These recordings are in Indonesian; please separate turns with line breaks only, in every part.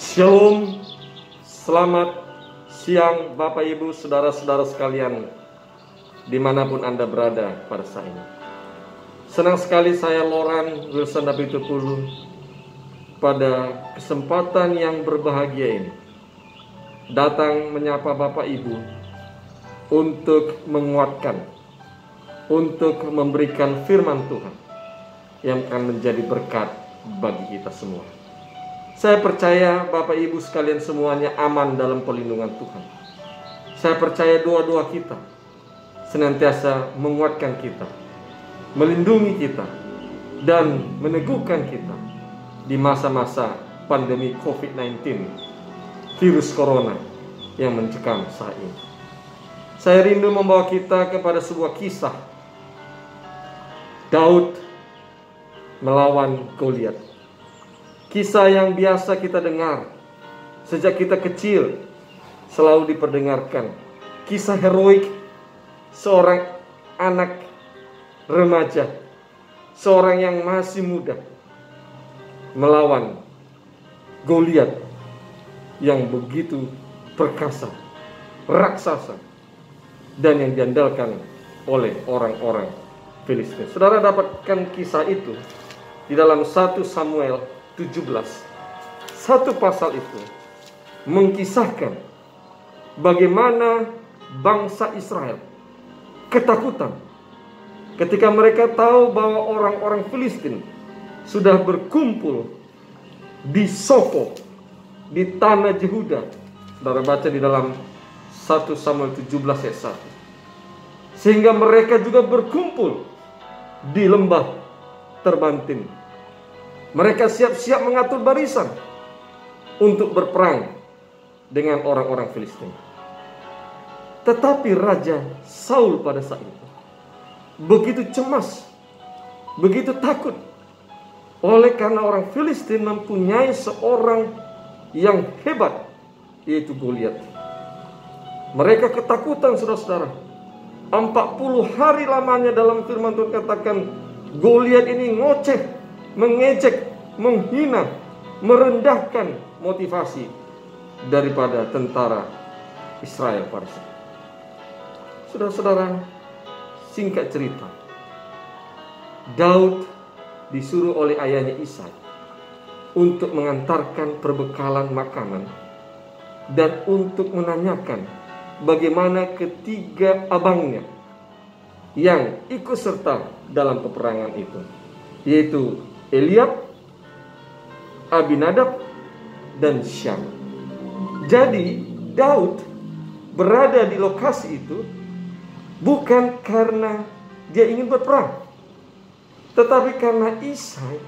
Shalom, selamat siang Bapak Ibu Saudara-saudara sekalian di mana pun Anda berada pada saat ini. Senang sekali saya Loran Wilson Napitupulu pada kesempatan yang berbahagia ini datang menyapa Bapak Ibu untuk menguatkan, untuk memberikan firman Tuhan yang akan menjadi berkat bagi kita semua. Saya percaya Bapak Ibu sekalian semuanya aman dalam perlindungan Tuhan. Saya percaya doa-doa kita senantiasa menguatkan kita, melindungi kita, dan meneguhkan kita di masa-masa pandemi COVID-19, virus corona yang mencekam saat ini. Saya rindu membawa kita kepada sebuah kisah Daud melawan Goliat. Kisah yang biasa kita dengar sejak kita kecil selalu diperdengarkan. Kisah heroik seorang anak remaja, seorang yang masih muda melawan Goliat yang begitu perkasa, raksasa dan yang diandalkan oleh orang-orang Filistin. Saudara dapatkan kisah itu di dalam 1 Samuel 17. Satu pasal itu mengkisahkan bagaimana bangsa Israel ketakutan ketika mereka tahu bahwa orang-orang Filistin sudah berkumpul di Soko di tanah Yehuda. Saudara baca di dalam 1 Samuel 17 ayat 1. Sehingga mereka juga berkumpul di lembah Terbantin mereka siap-siap mengatur barisan untuk berperang dengan orang-orang Filistin. Tetapi Raja Saul pada saat itu begitu cemas, begitu takut oleh karena orang Filistin mempunyai seorang yang hebat yaitu Goliat. Mereka ketakutan saudara-saudara. 40 hari lamanya dalam firman Tuhan katakan Goliat ini ngoceh mengejek, menghina, merendahkan motivasi daripada tentara Israel saat Saudara-saudara, singkat cerita. Daud disuruh oleh ayahnya Isai untuk mengantarkan perbekalan makanan dan untuk menanyakan bagaimana ketiga abangnya yang ikut serta dalam peperangan itu, yaitu Eliab, Abinadab, dan Syam. Jadi Daud berada di lokasi itu bukan karena dia ingin berperang. Tetapi karena Isai,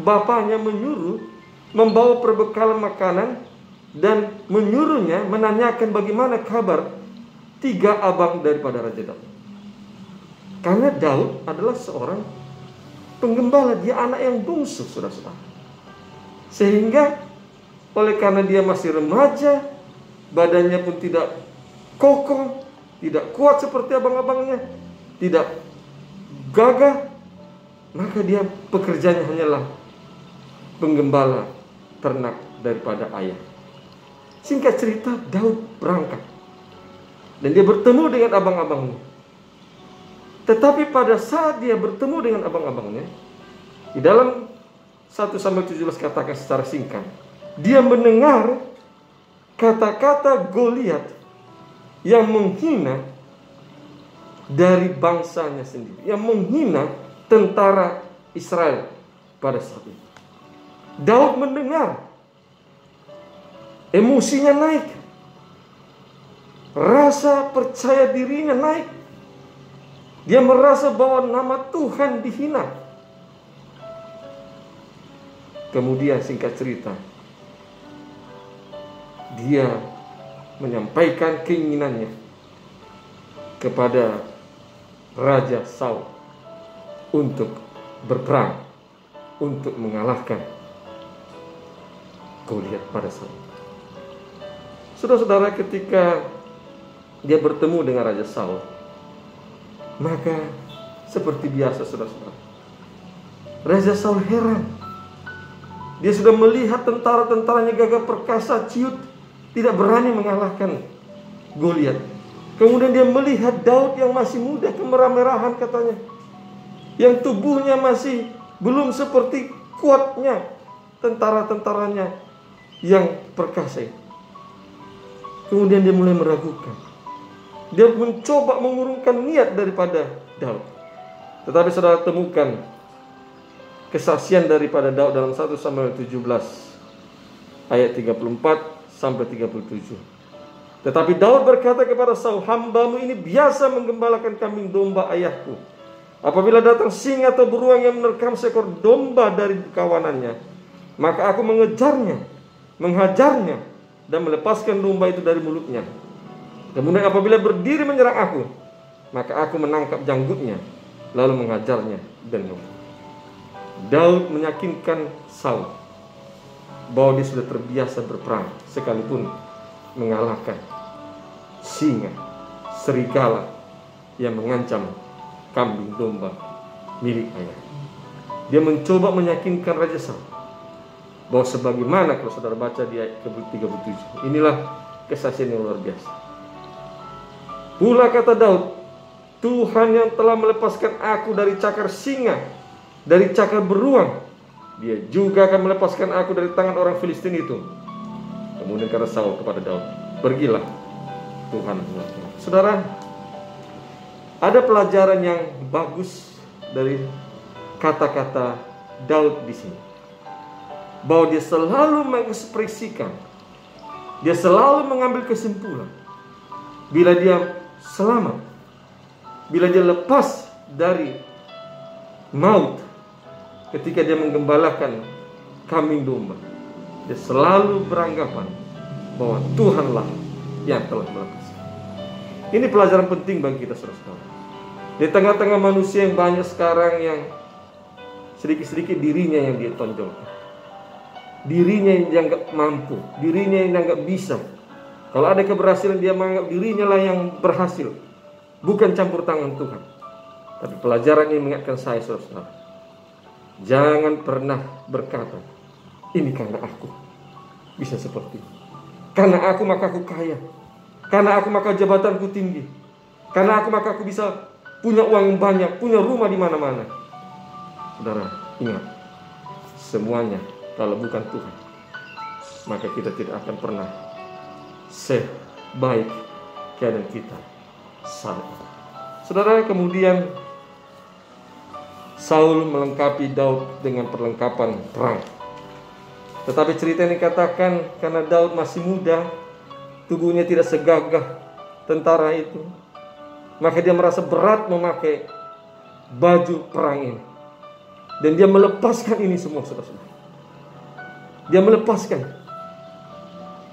bapaknya menyuruh membawa perbekalan makanan dan menyuruhnya menanyakan bagaimana kabar tiga abang daripada Raja Daud. Karena Daud adalah seorang penggembala, dia anak yang bungsu, saudara-saudara. Sehingga oleh karena dia masih remaja, badannya pun tidak kokoh, tidak kuat seperti abang-abangnya, tidak gagah, maka dia pekerjaannya hanyalah penggembala ternak daripada ayah. Singkat cerita, Daud berangkat. Dan dia bertemu dengan abang-abangnya. Tetapi pada saat dia bertemu dengan abang-abangnya, di dalam 1 sampai 17 katakan secara singkat, dia mendengar kata-kata Goliat yang menghina dari bangsanya sendiri, yang menghina tentara Israel pada saat itu. Daud mendengar, emosinya naik, rasa percaya dirinya naik, dia merasa bahwa nama Tuhan dihina. Kemudian singkat cerita, dia menyampaikan keinginannya kepada Raja Saul untuk berperang, untuk mengalahkan Goliat pada itu. Saudara-saudara ketika dia bertemu dengan Raja Saul, maka seperti biasa saudara-saudara. Raja Saul heran. Dia sudah melihat tentara-tentaranya gagah perkasa ciut tidak berani mengalahkan Goliat. Kemudian dia melihat Daud yang masih muda kemerah-merahan katanya. Yang tubuhnya masih belum seperti kuatnya tentara-tentaranya yang perkasa Kemudian dia mulai meragukan. Dia mencoba mengurungkan niat daripada Daud. Tetapi saudara temukan kesaksian daripada Daud dalam 1 Samuel 17 ayat 34 sampai 37. Tetapi Daud berkata kepada Saul, hambamu ini biasa menggembalakan kambing domba ayahku. Apabila datang singa atau beruang yang menerkam seekor domba dari kawanannya, maka aku mengejarnya, menghajarnya, dan melepaskan domba itu dari mulutnya. Kemudian apabila berdiri menyerang aku, maka aku menangkap janggutnya, lalu mengajarnya dan membunuh. Daud meyakinkan Saul bahwa dia sudah terbiasa berperang sekalipun mengalahkan singa, serigala yang mengancam kambing domba milik ayah. Dia mencoba meyakinkan Raja Saul bahwa sebagaimana kalau saudara baca di ayat ke-37 inilah kesaksian yang luar biasa. Pula kata Daud, Tuhan yang telah melepaskan aku dari cakar singa dari cakar beruang. Dia juga akan melepaskan aku dari tangan orang Filistin itu. Kemudian kata Saul kepada Daud, pergilah Tuhan. Saudara, ada pelajaran yang bagus dari kata-kata Daud di sini. Bahwa dia selalu mengekspresikan, dia selalu mengambil kesimpulan. Bila dia selamat, bila dia lepas dari maut, ketika dia menggembalakan kambing domba. Dia selalu beranggapan bahwa Tuhanlah yang telah melepaskan. Ini pelajaran penting bagi kita saudara-saudara. Di tengah-tengah manusia yang banyak sekarang yang sedikit-sedikit dirinya yang dia tonjolkan. Dirinya yang dianggap mampu, dirinya yang dianggap bisa. Kalau ada keberhasilan dia menganggap dirinya lah yang berhasil. Bukan campur tangan Tuhan. Tapi pelajaran ini mengingatkan saya saudara-saudara Jangan pernah berkata, ini karena aku bisa seperti ini. Karena aku maka aku kaya. Karena aku maka jabatanku tinggi. Karena aku maka aku bisa punya uang banyak, punya rumah di mana-mana. Saudara, ingat, semuanya kalau bukan Tuhan, maka kita tidak akan pernah sebaik keadaan kita saat ini. Saudara, kemudian Saul melengkapi Daud dengan perlengkapan perang. Tetapi cerita ini katakan karena Daud masih muda, tubuhnya tidak segagah tentara itu, maka dia merasa berat memakai baju perang ini. Dan dia melepaskan ini semua, saudara-saudara. Dia melepaskan.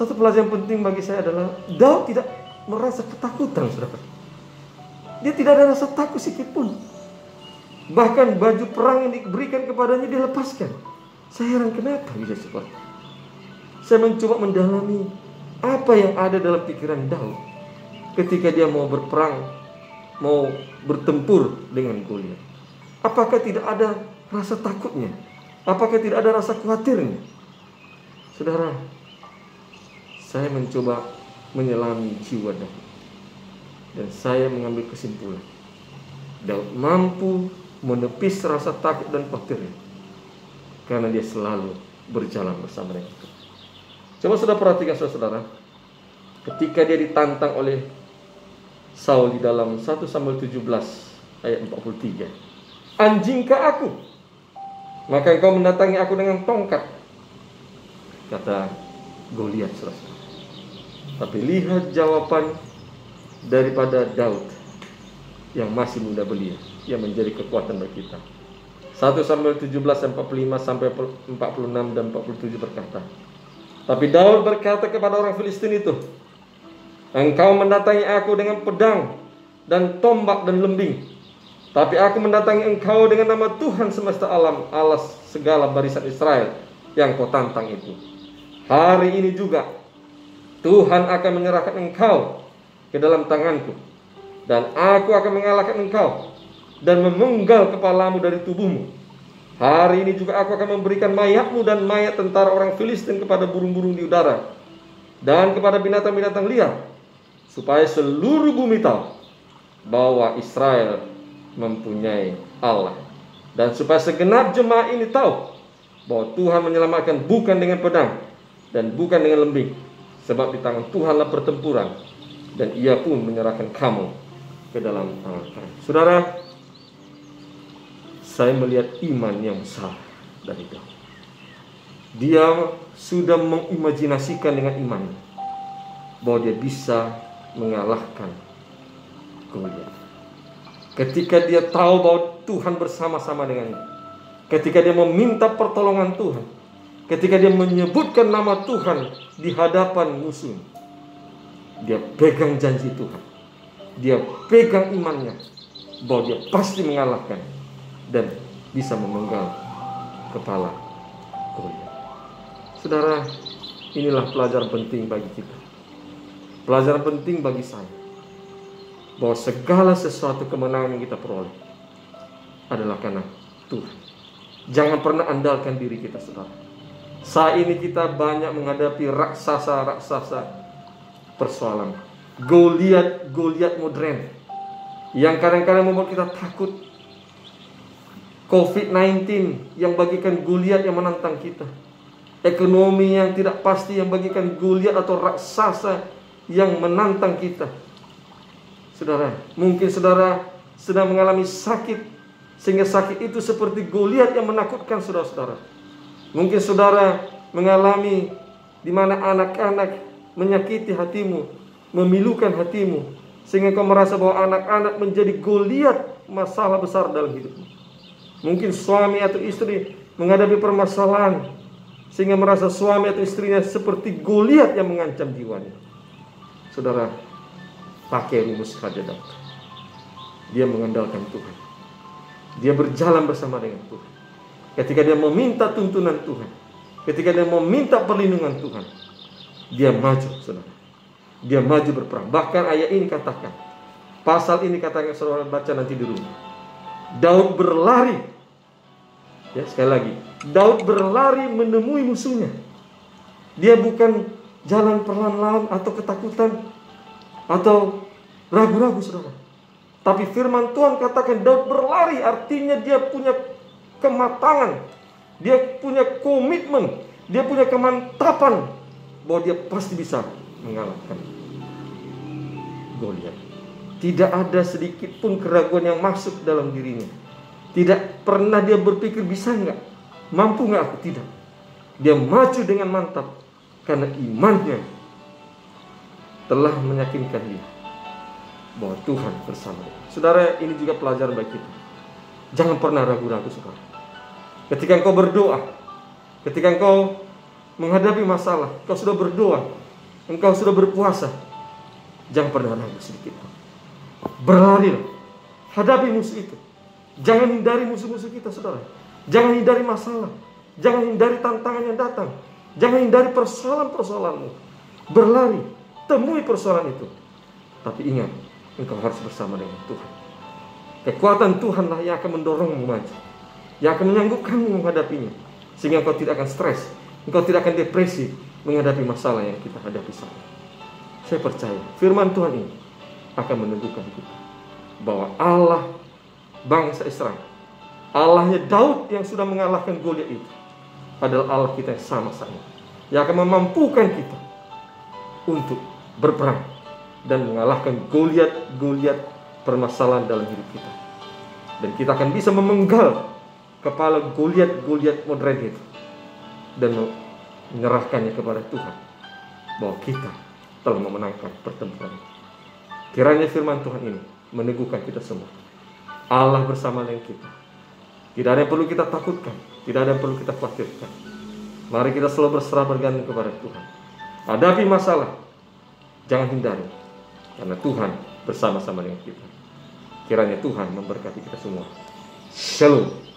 Satu pelajaran penting bagi saya adalah Daud tidak merasa ketakutan, saudara. Dia tidak ada rasa takut sedikit pun. Bahkan baju perang yang diberikan kepadanya dilepaskan. Saya heran kenapa bisa seperti Saya mencoba mendalami apa yang ada dalam pikiran Daud ketika dia mau berperang, mau bertempur dengan Goliat. Apakah tidak ada rasa takutnya? Apakah tidak ada rasa khawatirnya? Saudara, saya mencoba menyelami jiwa Daud. Dan saya mengambil kesimpulan. Daud mampu menepis rasa takut dan khawatirnya karena dia selalu berjalan bersama dengan Tuhan. Coba sudah perhatikan saudara-saudara, ketika dia ditantang oleh Saul di dalam 1 Samuel 17 ayat 43. Anjingkah aku? Maka engkau mendatangi aku dengan tongkat. Kata Goliat saudara. Tapi lihat jawaban daripada Daud yang masih muda belia yang menjadi kekuatan bagi kita. 1 Samuel 17 45 sampai 46 dan 47 berkata. Tapi Daud berkata kepada orang Filistin itu, Engkau mendatangi aku dengan pedang dan tombak dan lembing. Tapi aku mendatangi engkau dengan nama Tuhan semesta alam, alas segala barisan Israel yang kau tantang itu. Hari ini juga Tuhan akan menyerahkan engkau ke dalam tanganku dan aku akan mengalahkan engkau dan memenggal kepalamu dari tubuhmu. Hari ini juga aku akan memberikan mayatmu dan mayat tentara orang Filistin kepada burung-burung di udara dan kepada binatang-binatang liar supaya seluruh bumi tahu bahwa Israel mempunyai Allah dan supaya segenap jemaah ini tahu bahwa Tuhan menyelamatkan bukan dengan pedang dan bukan dengan lembing sebab di tangan Tuhanlah pertempuran dan ia pun menyerahkan kamu ke dalam tangan kami. Saudara, saya melihat iman yang besar dari Daud. Dia sudah mengimajinasikan dengan iman bahwa dia bisa mengalahkan Goliat. Ketika dia tahu bahwa Tuhan bersama-sama dengannya. Ketika dia meminta pertolongan Tuhan. Ketika dia menyebutkan nama Tuhan di hadapan musuh. Dia pegang janji Tuhan. Dia pegang imannya bahwa dia pasti mengalahkan dan bisa memenggal kepala Goliat. Saudara, inilah pelajaran penting bagi kita. Pelajaran penting bagi saya bahwa segala sesuatu kemenangan yang kita peroleh adalah karena Tuhan. Jangan pernah andalkan diri kita, saudara. Saat ini kita banyak menghadapi raksasa-raksasa persoalan. Goliat, Goliat modern. Yang kadang-kadang membuat kita takut COVID-19 yang bagikan Goliat yang menantang kita. Ekonomi yang tidak pasti yang bagikan Goliat atau raksasa yang menantang kita. Saudara, mungkin saudara sedang mengalami sakit sehingga sakit itu seperti Goliat yang menakutkan saudara-saudara. Mungkin saudara mengalami di mana anak-anak menyakiti hatimu, memilukan hatimu sehingga kau merasa bahwa anak-anak menjadi Goliat masalah besar dalam hidupmu. Mungkin suami atau istri menghadapi permasalahan sehingga merasa suami atau istrinya seperti Goliat yang mengancam jiwanya. Saudara, pakai rumus hajat Dia mengandalkan Tuhan. Dia berjalan bersama dengan Tuhan. Ketika dia meminta tuntunan Tuhan, ketika dia meminta perlindungan Tuhan, dia maju, saudara. Dia maju berperang. Bahkan ayat ini katakan, pasal ini katakan saudara baca nanti di rumah. Daud berlari. Ya, sekali lagi, Daud berlari menemui musuhnya. Dia bukan jalan perlahan-lahan atau ketakutan atau ragu-ragu saudara. Tapi firman Tuhan katakan Daud berlari artinya dia punya kematangan. Dia punya komitmen, dia punya kemantapan bahwa dia pasti bisa mengalahkan Goliat. Tidak ada sedikit pun keraguan yang masuk dalam dirinya. Tidak pernah dia berpikir bisa nggak, mampu nggak aku tidak. Dia maju dengan mantap karena imannya telah meyakinkan dia bahwa Tuhan bersama. Saudara, ini juga pelajaran bagi kita. Jangan pernah ragu-ragu, saudara. Ketika engkau berdoa, ketika engkau menghadapi masalah, engkau sudah berdoa, engkau sudah berpuasa, jangan pernah ragu sedikit pun. Berlarilah. Hadapi musuh itu. Jangan hindari musuh-musuh kita, saudara. Jangan hindari masalah. Jangan hindari tantangan yang datang. Jangan hindari persoalan-persoalanmu. Berlari. Temui persoalan itu. Tapi ingat, engkau harus bersama dengan Tuhan. Kekuatan Tuhanlah yang akan mendorongmu maju. Yang akan menyanggup-kamu menghadapinya. Sehingga engkau tidak akan stres. Engkau tidak akan depresi menghadapi masalah yang kita hadapi saat ini. Saya percaya firman Tuhan ini akan menentukan kita bahwa Allah bangsa Israel, Allahnya Daud yang sudah mengalahkan Goliat itu adalah Allah kita yang sama sama yang akan memampukan kita untuk berperang dan mengalahkan Goliat-Goliat permasalahan dalam hidup kita. Dan kita akan bisa memenggal kepala Goliat-Goliat modern itu dan menyerahkannya kepada Tuhan bahwa kita telah memenangkan pertempuran Kiranya firman Tuhan ini meneguhkan kita semua. Allah bersama dengan kita. Tidak ada yang perlu kita takutkan. Tidak ada yang perlu kita khawatirkan. Mari kita selalu berserah bergantung kepada Tuhan. Hadapi masalah. Jangan hindari. Karena Tuhan bersama-sama dengan kita. Kiranya Tuhan memberkati kita semua. Shalom.